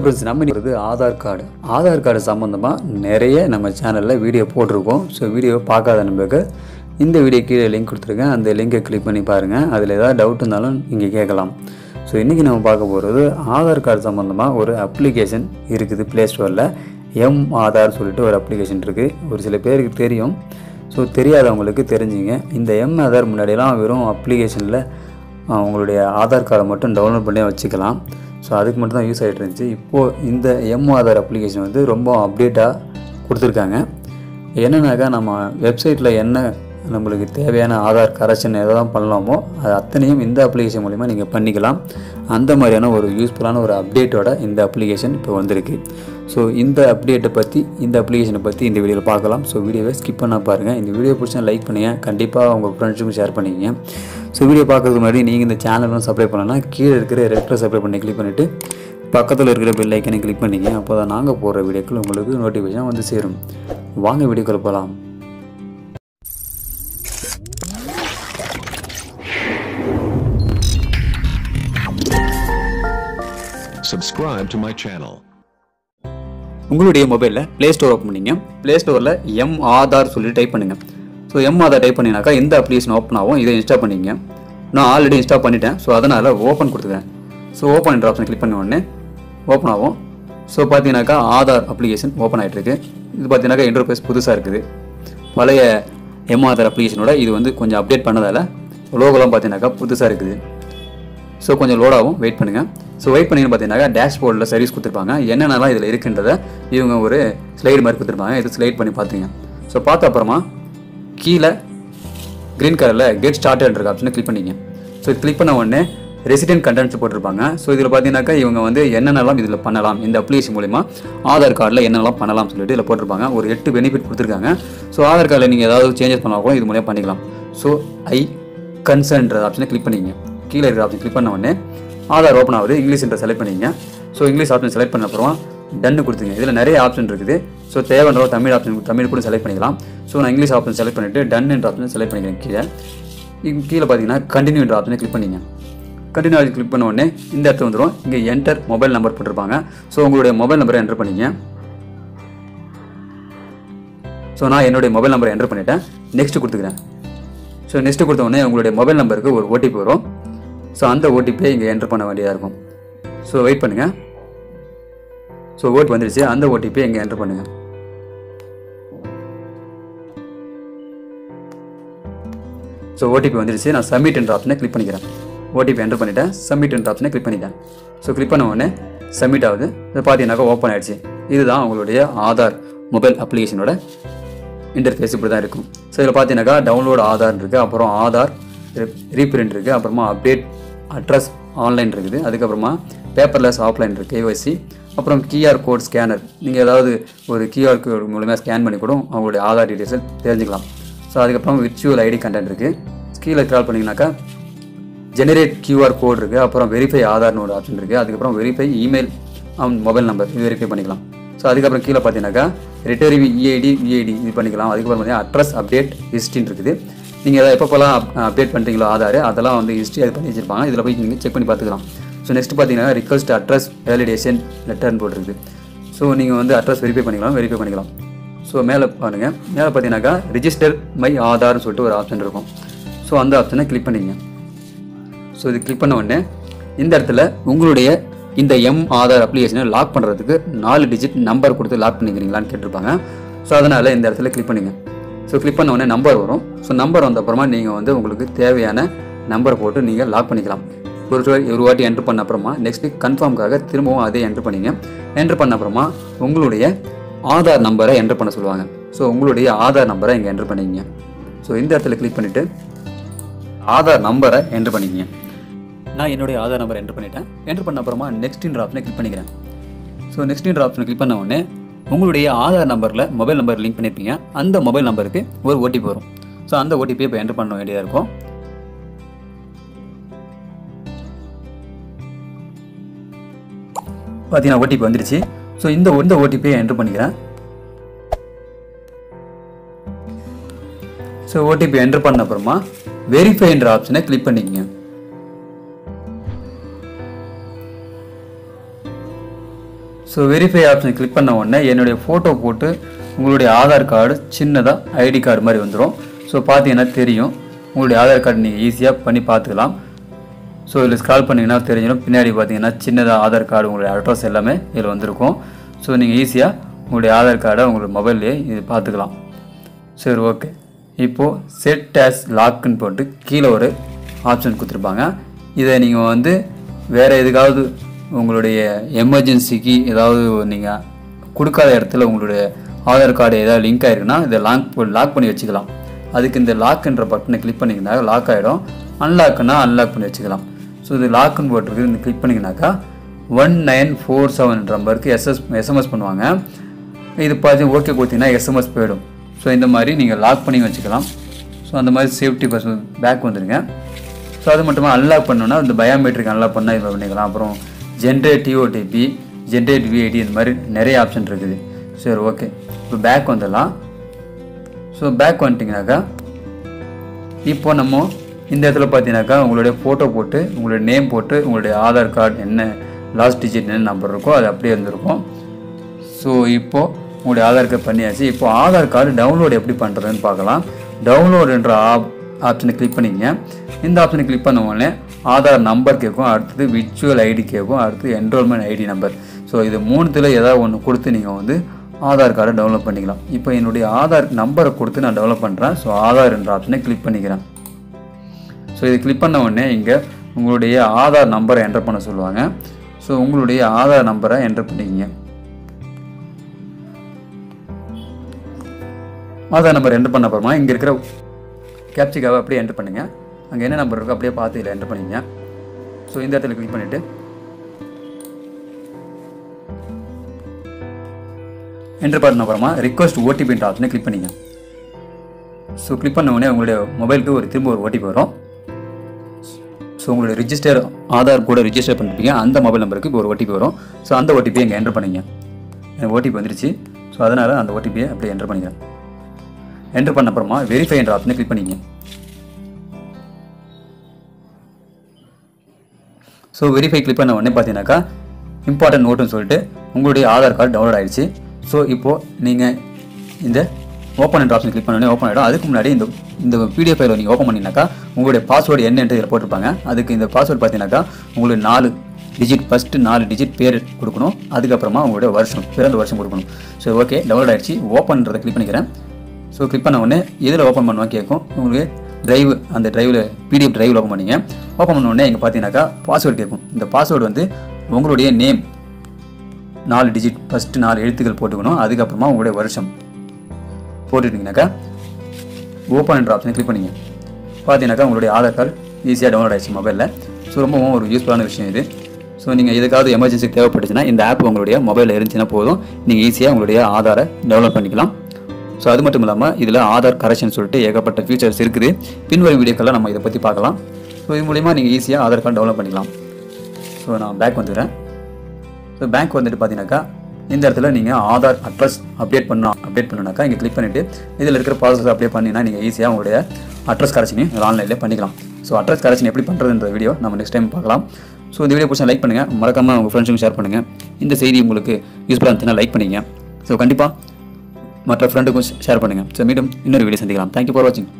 Friends நம்ம இன்னைக்கு Aadhaar card Aadhaar card சம்மந்தமாக நிறைய நம்ம சேனலில் வீடியோ போட்டிருக்கோம். ஸோ வீடியோ பார்க்காத நம்மளுக்கு இந்த வீடியோ கீழே லிங்க் கொடுத்துருக்கேன். அந்த லிங்கை கிளிக் பண்ணி பாருங்கள் அதில் ஏதாவது டவுட் இருந்தாலும் நீங்கள் கேட்கலாம். ஸோ இன்றைக்கி நம்ம பார்க்க போகிறது ஆதார் கார்டு சம்மந்தமாக ஒரு அப்ளிகேஷன் இருக்குது ப்ளே ஸ்டோரில் எம் ஆதார் சொல்லிட்டு ஒரு அப்ளிகேஷன் இருக்குது ஒரு சில பேருக்கு தெரியும். ஸோ தெரியாதவங்களுக்கு தெரிஞ்சுங்க. இந்த எம் ஆதார் முன்னாடியெல்லாம் வெறும் அப்ளிகேஷனில் உங்களுடைய ஆதார் கார்டை மட்டும் டவுன்லோட் பண்ணி வச்சுக்கலாம். ஸோ அதுக்கு மட்டும் தான் யூஸ் ஆகிட்டு இருந்துச்சு. இப்போது இந்த எம் ஆதார் அப்ளிகேஷன் வந்து ரொம்ப அப்டேட்டாக கொடுத்துருக்காங்க. என்னன்னாக்கா நம்ம வெப்சைட்டில் என்ன நம்மளுக்கு தேவையான ஆதார் கரெக்ஷன் எதெல்லாம் பண்ணலாமோ அது அத்தனையும் இந்த அப்ளிகேஷன் மூலிமா நீங்கள் பண்ணிக்கலாம். அந்த மாதிரியான ஒரு யூஸ்ஃபுல்லான ஒரு அப்டேட்டோட இந்த அப்ளிகேஷன் இப்போ வந்திருக்கு. ஸோ இந்த அப்டேட்டை பற்றி இந்த அப்ளிகேஷனை பற்றி இந்த வீடியோவில் பார்க்கலாம். ஸோ வீடியோவை ஸ்கிப் பண்ண பாருங்கள் இந்த வீடியோ பிடிச்சா லைக் பண்ணுங்கள் கண்டிப்பாக உங்கள் ஃப்ரெண்ட்ஸுக்கும் ஷேர் பண்ணிக்கங்க. ஸோ வீடியோ பார்க்கறதுக்கு முன்னாடி நீங்கள் இந்த சேனலும் சப்ஸ்கிரைப் பண்ணலாம் கீழே இருக்கிற ரெட் கலர் சப்ஸ்கிரைப் பண்ணி கிளிக் பண்ணிவிட்டு பக்கத்தில் இருக்கிற பெல் ஐக்கனை கிளிக் பண்ணிங்க. அப்போ தான் நாங்கள் போடுற வீடியோக்கள் உங்களுக்கு நோட்டிஃபிகேஷன் வந்து சேரும். வாங்க வீடியோக்குள்ள போகலாம் Subscribe to my channel. உங்களுடைய மொபைலில் ப்ளே ஸ்டோர் ஓப்பன் பண்ணிங்க. ப்ளே ஸ்டோரில் எம் ஆதார் சொல்லி டைப் பண்ணுங்கள் ஸோ எம் அதை டைப் பண்ணினாக்கா இந்த அப்ளிகேஷன் ஓப்பன் ஆகும். இதை இன்ஸ்டால் பண்ணிங்க நான் ஆல்ரெடி இன்ஸ்டால் பண்ணிட்டேன். ஸோ அதனால் ஓப்பன் கொடுத்துக்கிறேன். ஸோ ஓப்பன் என்ற ஆப்ஷன் கிளிக் பண்ண உடனே ஓப்பன் ஆகும். ஸோ பார்த்தீங்கன்னாக்கா ஆதார் அப்ளிகேஷன் ஓப்பன் ஆகிட்டு இருக்கு இது பார்த்தீங்கன்னாக்கா இன்டர்ஃபேஸ் புதுசாக இருக்குது. பழைய எம் ஆதார் அப்ளிகேஷனோட இது வந்து கொஞ்சம் அப்டேட் பண்ணதால் லோகோலாம் பார்த்தீங்கன்னாக்கா புதுசாக இருக்குது. ஸோ கொஞ்சம் லோடாகவும் வெயிட் பண்ணுங்கள் ஸோ வெயிட் பண்ணிங்கன்னு பார்த்தீங்கன்னா டேஷ்போர்டில் சர்வீஸ் கொடுத்துருப்பாங்க. என்னென்னலாம் இதில் இருக்குன்றதை இவங்க ஒரு ஸ்லைடு மாதிரி கொடுத்துருப்பாங்க. இது ஸ்லைட் பண்ணி பார்த்துங்க ஸோ பார்த்த அப்புறமா கீழே க்ரீன் கலரில் கெட் ஸ்டார்டட் இருக்க ஆப்ஷனை கிளிக் பண்ணிங்க. ஸோ கிளிக் பண்ண உடனே ரெசிடென்ட் கண்டென்ட்ஸ் போட்டிருப்பாங்க. ஸோ இதில் பார்த்தீங்கன்னாக்கா இவங்க வந்து என்னென்னலாம் இதில் பண்ணலாம் இந்த அப்ளிகேஷன் மூலிமா ஆதார் கார்டில் என்னென்னலாம் பண்ணலாம் சொல்லிட்டு இதில் போட்டிருப்பாங்க. ஒரு எட்டு பெனிஃபிட் கொடுத்துருக்காங்க. ஸோ ஆதார் கார்டில் நீங்கள் ஏதாவது சேஞ்சஸ் பண்ணால் கூட இது மூலியம் பண்ணிக்கலாம். ஸோ ஐ கன்சர்ன்ற ஆப்ஷனை கிளிக் பண்ணிங்க. கீழே இருக்கிற ஆப்ஷன் கிளிக் பண்ண உடனே ஆதார் ஓப்பன் ஆகுது. இங்கிலீஷ் என்ற செலக்ட் பண்ணிங்க. ஸோ இங்கிலீஷ் ஆப்ஷன் செலக்ட் பண்ண அப்புறம் டன்னு கொடுத்துங்க. இதில் நிறைய ஆப்ஷன் இருக்குது. ஸோ தேவைன்ற தமிழ் ஆப்ஷன் தமிழ் கூட செலக்ட் பண்ணிக்கலாம். ஸோ நான் இங்கிலீஷ் ஆப்ஷன் செலக்ட் பண்ணிவிட்டு டன் என்ற ஆப்ஷன் செலக்ட் பண்ணிக்கிறேன் கீழே. இங்கே கீழே பார்த்தீங்கன்னா கண்டினியூ என்ற ஆப்ஷனை கிளிக் பண்ணிங்க. கண்டினியூ ஆப்ஷன் கிளிக் பண்ண உடனே இந்த இடத்துல வந்துடும் இங்கே என்டர் மொபைல் நம்பர் போட்டிருப்பாங்க. ஸோ உங்களுடைய மொபைல் நம்பரை என்டர் பண்ணிங்க. ஸோ நான் என்னுடைய மொபைல் நம்பரை என்டர் பண்ணிட்டேன். நெக்ஸ்ட் கொடுத்துக்கிறேன். ஸோ நெக்ஸ்ட் கொடுத்த உடனே உங்களுடைய மொபைல் நம்பருக்கு ஒரு ஓடிபி வரும். ஸோ அந்த ஓடிபியை இங்கே என்டர் பண்ண வேண்டியதாக இருக்கும். ஸோ வெயிட் பண்ணுங்கள் ஸோ ஓட் வந்துருச்சு. அந்த ஓடிபி இங்கே என்டர் பண்ணுங்கள் ஸோ ஓடிபி வந்துருச்சு. நான் சப்மிட் என்ற ஆப்ஷனை கிளிக் பண்ணிக்கிறேன். ஓடிபி என்டர் பண்ணிட்டேன். சப்மிட் என்ற ஆப்ஷனை கிளிக் பண்ணிட்டேன். ஸோ கிளிக் பண்ண உடனே சப்மிட் ஆகுது. இதை பார்த்தீங்கன்னாக்கா ஓப்பன் ஆகிடுச்சு இதுதான் உங்களுடைய ஆதார் மொபைல் அப்ளிகேஷனோட இன்டர்ஃபேஸ் இப்படி தான் இருக்கும். ஸோ இதில் பார்த்தீங்கன்னாக்கா டவுன்லோட் ஆதார் இருக்குது அப்புறம் ஆதார் ரீப்ரிண்ட் இருக்குது அப்புறமா அப்டேட் அட்ரஸ் ஆன்லைன் இருக்குது அதுக்கப்புறமா பேப்பர்லெஸ் ஆஃப்லைன் இருக்குது கேஒய்சி அப்புறம் கியூஆர் கோட் ஸ்கேனர் நீங்கள் ஏதாவது ஒரு கியூஆர் கோட் மூலமாக ஸ்கேன் பண்ணி கூட அவங்களுடைய ஆதார் டீட்டெயில்ஸை தெரிஞ்சுக்கலாம். ஸோ அதுக்கப்புறம் விர்ச்சுவல் ஐடி கண்டென்ட் இருக்குது கீழே கால் பண்ணிங்கனாக்கா ஜெனரேட் கியூஆர் கோட் இருக்குது அப்புறம் வெரிஃபை ஆதார்னு ஒரு ஆப்ஷன் இருக்குது அதுக்கப்புறம் வெரிஃபை இமெயில் மொபைல் நம்பர் இது வெரிஃபை பண்ணிக்கலாம். ஸோ அதுக்கப்புறம் கீழே பார்த்தீங்கன்னாக்கா ரிட்டர்வி இஐடி விஐடி இது பண்ணிக்கலாம். அதுக்கப்புறம் பார்த்தீங்கன்னா அட்ரஸ் அப்டேட் ஹிஸ்ட்ரின்னு இருக்குது. நீங்கள் எதாவது எப்பப்போலாம் அப்டேட் பண்ணுறீங்களோ ஆதார் அதெல்லாம் வந்து ஹிஸ்ட்ரி அது பண்ணி வச்சிருப்பாங்க. இதில் போய் நீங்கள் செக் பண்ணி பார்த்துக்கலாம். ஸோ நெக்ஸ்ட் பார்த்தீங்கன்னா ரிக்வஸ்ட் அட்ரஸ் வேலிடேஷன் லெட்டர்னு போட்டிருக்கு. ஸோ நீங்கள் வந்து அட்ரஸ் வெரிஃபை பண்ணிக்கலாம் வெரிஃபை பண்ணிக்கலாம். ஸோ மேலே பாருங்கள் மேலே பார்த்தீங்கன்னாக்கா ரிஜிஸ்டர் மை ஆதார்னு சொல்லிட்டு ஒரு ஆப்ஷன் இருக்கும். ஸோ அந்த ஆப்ஷனை கிளிக் பண்ணிங்க ஸோ இது கிளிக் பண்ண உடனே இந்த இடத்துல உங்களுடைய இந்த எம் ஆதார் அப்ளிகேஷனை லாக் பண்ணுறதுக்கு நாலு டிஜிட் நம்பர் கொடுத்து லாக் பண்ணிக்கிறீங்களான்னு கேட்டிருப்பாங்க. ஸோ அதனால் இந்த இடத்துல கிளிக் பண்ணுங்க. ஸோ கிளிக் பண்ண உடனே நம்பர் வரும். ஸோ நம்பர் வந்த அப்புறமா நீங்கள் வந்து உங்களுக்கு தேவையான நம்பர் போட்டு நீங்கள் லாக் பண்ணிக்கலாம். ஒரு வாட்டி- ஒரு வாட்டி என்ட்ரு பண்ண அப்புறமா நெக்ஸ்ட் வீக் கன்ஃபார்முக்காக திரும்பவும் அதே என்ட்ரு பண்ணிங்க. என்ட்ரு பண்ண அப்புறமா உங்களுடைய ஆதார் நம்பரை என்ட்ரு பண்ண சொல்லுவாங்க. ஸோ உங்களுடைய ஆதார் நம்பரை இங்கே என்ட்ரு பண்ணிக்கங்க ஸோ இந்த இடத்துல கிளிக் பண்ணிவிட்டு ஆதார் நம்பரை என்ட்ரு பண்ணிக்கங்க நான் என்னுடைய ஆதார் நம்பர் என்ட்ரு பண்ணிட்டேன். என்ட்ரு பண்ண அப்புறமா நெக்ஸ்ட்ன்ற ஆப்ஷனை கிளிக் பண்ணிக்கிறேன். ஸோ நெக்ஸ்ட்ன்ற ஆப்ஷனை கிளிக் பண்ண உடனே உங்களுடைய ஆதார் நம்பரில் மொபைல் நம்பர் லிங்க் பண்ணியிருப்பீங்க அந்த மொபைல் நம்பருக்கு ஒரு ஓடிபி வரும். ஸோ அந்த ஓடிபியை இப்போ என்ட்ரு பண்ண வேண்டியதாக இருக்கும். பார்த்தீங்கன்னா ஓடிபி வந்துருச்சு. ஸோ இந்த இந்த ஓடிபியை என்ட்ரு பண்ணிக்கிறேன். ஸோ ஓடிபி என்ட்ரு பண்ண அப்புறமா வெரிஃபைன்ற ஆப்ஷனை கிளிக் பண்ணிக்கங்க. ஸோ வெரிஃபை ஆப்ஷன் கிளிக் பண்ண உடனே என்னுடைய ஃபோட்டோ போட்டு உங்களுடைய ஆதார் கார்டு சின்னதாக ஐடி கார்டு மாதிரி வந்துடும் ஸோ பார்த்தீங்கன்னா தெரியும். உங்களுடைய ஆதார் கார்டு நீங்கள் ஈஸியாக பண்ணி பார்த்துக்கலாம். ஸோ இதில் ஸ்க்ரால் பண்ணிங்கன்னா தெரிஞ்சிடும். பின்னாடி பார்த்தீங்கன்னா சின்னதாக ஆதார் கார்டு உங்களுடைய அட்ரஸ் எல்லாமே இதில் வந்திருக்கும். ஸோ நீங்கள் ஈஸியாக உங்களுடைய ஆதார் கார்டை உங்களுடைய மொபைல்லையே இது பார்த்துக்கலாம். சரி ஓகே இப்போது செட் ஆஸ் லாக்குன்னு போட்டு கீழே ஒரு ஆப்ஷன் கொடுத்துருப்பாங்க. இதை நீங்கள் வந்து வேறு எதுக்காவது உங்களுடைய எமர்ஜென்சிக்கு ஏதாவது நீங்கள் கொடுக்காத இடத்துல உங்களுடைய ஆதார் கார்டு ஏதாவது லிங்க் ஆகிருக்குன்னா இதை லாக் லாக் பண்ணி வச்சுக்கலாம். அதுக்கு இந்த லாக்ன்ற பட்டனை கிளிக் பண்ணிங்கன்னா லாக் ஆகிடும் அன்லாக்குன்னா அன்லாக் பண்ணி வச்சுக்கலாம். ஸோ இது லாக்குன்னு போட்டிருக்கு இந்த கிளிக் பண்ணிங்கனாக்கா ஒன் நைன் ஃபோர் செவன் நம்பருக்கு எஸ்எஸ் எஸ்எம்எஸ் பண்ணுவாங்க. இது பார்த்து ஓகே கொடுத்தீங்கன்னா எஸ்எம்எஸ் போயிடும். ஸோ இந்த மாதிரி நீங்கள் லாக் பண்ணி வச்சுக்கலாம். ஸோ அந்த மாதிரி சேஃப்டி பர்சன் பேக் வந்துடுங்க ஸோ அது மட்டும் அன்லாக் பண்ணோன்னா இந்த பயோமெட்ரிக் அன்லாக் பண்ணால் இப்போ பண்ணிக்கலாம். அப்புறம் ஜென்ரேட் ஓடிபி ஜென்ரேட் விஐடி இந்த மாதிரி நிறைய ஆப்ஷன் இருக்குது. சரி ஓகே இப்போ பேக் வந்துடலாம். ஸோ பேக் வந்துட்டிங்கனாக்கா இப்போ நம்ம இந்த இடத்துல பார்த்தீங்கன்னாக்கா உங்களுடைய ஃபோட்டோ போட்டு உங்களுடைய நேம் போட்டு உங்களுடைய ஆதார் கார்டு என்ன லாஸ்ட் டிஜிட் என்ன நம்பர் இருக்கோ அது அப்படியே இருந்திருக்கும். ஸோ இப்போது உங்களுடைய ஆதார் கார்டு பண்ணியாச்சு. இப்போ ஆதார் கார்டு டவுன்லோடு எப்படி பண்ணுறதுன்னு பார்க்கலாம். டவுன்லோடுன்ற ஆப் ஆப்ஷனை கிளிக் பண்ணிங்க. இந்த ஆப்ஷனை கிளிக் பண்ண உடனே ஆதார் நம்பர் கேட்கும். அடுத்தது விர்ச்சுவல் ஐடி கேட்கும். அடுத்து என்ரோல்மெண்ட் ஐடி நம்பர் ஸோ இது மூணுத்தில் ஏதாவது ஒன்று கொடுத்து நீங்கள் வந்து ஆதார் கார்டை டவுன்லோட் பண்ணிக்கலாம். இப்போ என்னுடைய ஆதார் நம்பரை கொடுத்து நான் டெவலப் பண்ணுறேன் ஸோ ஆதார் என்ற ஆப்ஷனை கிளிக் பண்ணிக்கிறேன். ஸோ இது கிளிக் பண்ண உடனே இங்கே உங்களுடைய ஆதார் நம்பரை என்டர் பண்ண சொல்லுவாங்க. ஸோ உங்களுடைய ஆதார் நம்பரை என்டர் பண்ணிக்கிங்க. ஆதார் நம்பர் என்டர் பண்ண அப்புறமா இங்கே இருக்கிற கேப்சிக்காவை அப்படியே என்டர் பண்ணுங்கள் அங்கே என்ன நம்பர் இருக்கோ அப்படியே பார்த்து இதில் என்டர் பண்ணிங்க ஸோ இந்த இடத்துல கிளிக் பண்ணிவிட்டு என்டர் பண்ண அப்புறமா ரிக்வஸ்ட் ஓடிபின்ற ஆப்ஷனை கிளிக் பண்ணிங்க ஸோ கிளிக் பண்ண உடனே உங்களுடைய மொபைலுக்கு ஒரு திரும்ப ஒரு ஓடிபி வரும். ஸோ உங்களுடைய ரிஜிஸ்டர் ஆதார் கூட ரிஜிஸ்டர் பண்ணிருப்பீங்க. அந்த மொபைல் நம்பருக்கு இப்போ ஒரு ஓடிபி வரும். ஸோ அந்த ஓடிபியை இங்கே என்டர் பண்ணிங்க. எனக்கு ஓடிபி வந்துருச்சு. ஸோ அதனால் அந்த ஓடிபியை அப்படியே என்டர் பண்ணிக்கிறேன் என்டர் பண்ண அப்புறமா வெரிஃபை என்ற ஆப்ஷனை கிளிக் பண்ணிங்க. ஸோ வெரிஃபை கிளிக் பண்ண உடனே பார்த்தீங்கன்னாக்கா இம்பார்ட்டன்ட் நோட்டுன்னு சொல்லிட்டு உங்களுடைய ஆதார் கார்டு டவுன்லோட் ஆயிடுச்சு. ஸோ இப்போது நீங்கள் இந்த ஓப்பன் என்ற ஆப்ஷன் கிளிக் பண்ணி ஓப்பன் ஆகிடும் அதுக்கு முன்னாடி இந்த இந்த பிடிஎஃப் ஃபைலை நீங்கள் ஓப்பன் பண்ணினாக்கா உங்களுடைய பாஸ்வேர்டு என்னன்ட்டு இதில் போட்டிருப்பாங்க. அதுக்கு இந்த பாஸ்வேர்டு பார்த்தீங்கன்னாக்கா உங்களுக்கு நாலு டிஜிட் ஃபஸ்ட்டு நாலு டிஜிட் பேர் கொடுக்கணும். அதுக்கப்புறமா உங்களுடைய வருஷம் பிறந்த வருஷம் கொடுக்கணும். ஸோ ஓகே டவுன்லோட் ஆயிடுச்சு. ஓப்பன்றதை கிளிக் பண்ணிக்கிறேன். ஸோ கிளிக் பண்ண உடனே இதில் ஓப்பன் பண்ணுவோம் கேட்கும். உங்களுக்கு டிரைவ் அந்த டிரைவில் பிடிஎஃப் டிரைவில் ஓப்பன் பண்ணிங்க. ஓப்பன் பண்ண உடனே இங்கே பார்த்தீங்கன்னாக்கா பாஸ்வேர்டு கேட்கும். இந்த பாஸ்வேர்டு வந்து உங்களுடைய நேம் நாலு டிஜிட் ஃபஸ்ட்டு நாலு எழுத்துக்கள் போட்டுக்கணும். அதுக்கப்புறமா உங்களுடைய வருஷம். போட்டுட்டிங்கனாக்கா ஓப்பன் என்ற ஆப்ஷனை கிளிக் பண்ணிங்க. பார்த்தீங்கன்னாக்கா உங்களுடைய ஆதார் கார்டு ஈஸியாக டவுன்லோட் ஆயிடுச்சு மொபைலில் ஸோ ரொம்பவும் ஒரு யூஸ்ஃபுல்லான விஷயம் இது. ஸோ நீங்கள் எதுக்காவது எமர்ஜென்சி தேவைப்பட்டுச்சுன்னா இந்த ஆப் உங்களுடைய மொபைலில் இருந்துச்சுன்னா போதும். நீங்கள் ஈஸியாக உங்களுடைய ஆதாரை டெவலப் பண்ணிக்கலாம். ஸோ அது மட்டும் இல்லாமல் இதில் ஆதார் கரெக்ஷன் சொல்லிட்டு ஏகப்பட்ட ஃபியூச்சர்ஸ் இருக்குது. பின்வரும் வீடியோக்கெல்லாம் நம்ம இதை பற்றி பார்க்கலாம். ஸோ இது மூலிமா நீங்கள் ஈஸியாக ஆதார் கார்டு டெவலப் பண்ணிக்கலாம். ஸோ நான் பேங்க் வந்துடுறேன். ஸோ பேங்க் வந்துட்டு பார்த்தீங்கன்னாக்கா இந்த இடத்துல நீங்கள் ஆதார் அட்ரஸ் அப்டேட் பண்ணணும் அப்டேட் பண்ணணுனாக்கா இங்கே கிளிக் பண்ணிவிட்டு இதில் இருக்கிற ப்ராசஸ் அப்டேட் பண்ணினா நீங்கள் ஈஸியாக உங்களுடைய அட்ரஸ் கரெக்ஷனையும் ஆன்லைனில் பண்ணிக்கலாம். ஸோ அட்ரஸ் கரெக்ஷன் எப்படி பண்ணுறதுன்ற வீடியோ நம்ம நெக்ஸ்ட் டைம் பார்க்கலாம். ஸோ இந்த வீடியோ பிடிச்சா லைக் பண்ணுங்கள் மறக்காமல் உங்கள் ஃப்ரெண்ட்ஸுக்கும் ஷேர் பண்ணுங்கள் இந்த செய்தி உங்களுக்கு யூஸ்ஃபுல்லாக இருந்துச்சுன்னா லைக் பண்ணிங்க. ஸோ கண்டிப்பாக மற்ற ஃப்ரெண்டுக்கும் ஷேர் பண்ணுங்கள் ஸோ மீண்டும் இன்னொரு வீடியோ சந்திக்கலாம். தேங்க்யூ ஃபார் வாட்சிங்